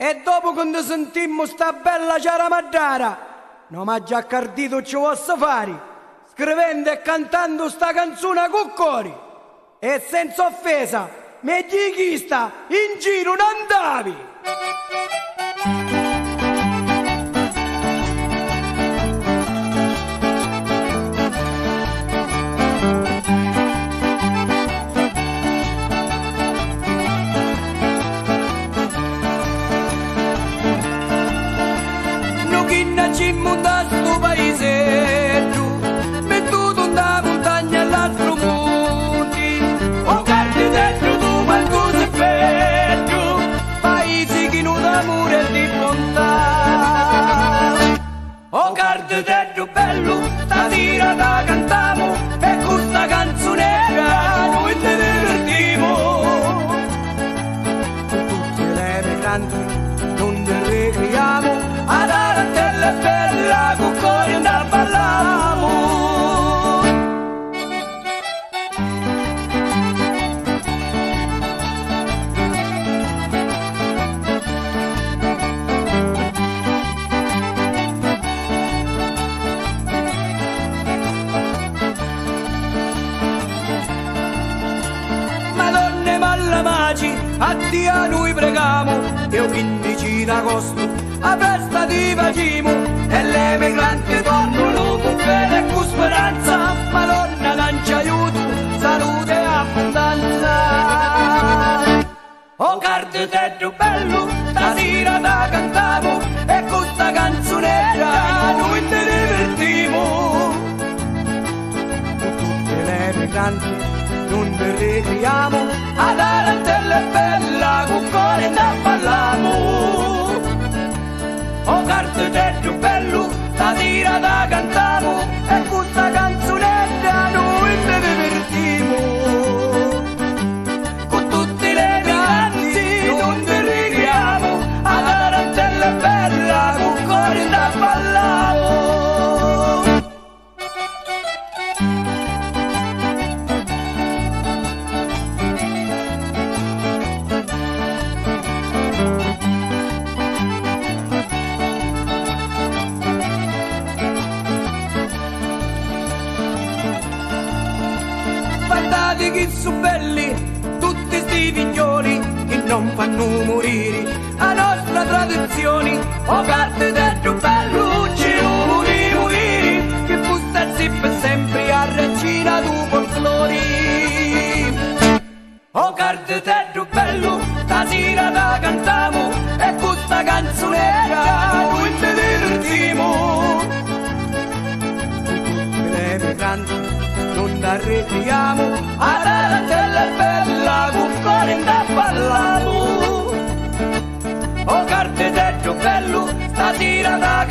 E dopo quando sentimmo sta bella Ciara Maddara, non mi ha già cardito ci posso fare, scrivendo e cantando sta canzone con cori. E senza offesa, meglio chi sta in giro non andavi. Nuchinna ci monta sto paesetto, mettuto da montagna all'altro monte, o cardi dentro tu quanto sei bello, paesi che non d'amore e di bontà. O cardi dentro bello, stasera da cantiamo, e questa canzonetta noi te divertimo. Tutte le migranti non te recriamo, ad arantella bella con cuore da a noi pregamo, e il 15 d'agosto a festa di facimo, e le migranti tornano con fede e con speranza, Madonna dancia aiuto, salute e abbondanza. Oh carte tetto bello, stasera da cantamo, e con sta canzonetta noi te divertimo tutte le migranti non ne recriamo ad che sono belli tutti sti figlioli che non fanno morire. La nostra tradizione o carte del più bello ci di morire che fustarsi per sempre a regina du folklori o carte del più bello stasera da non arretriamo ad Arantella è bella con cuore da ballamo o carte tetto bello stasera da